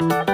Música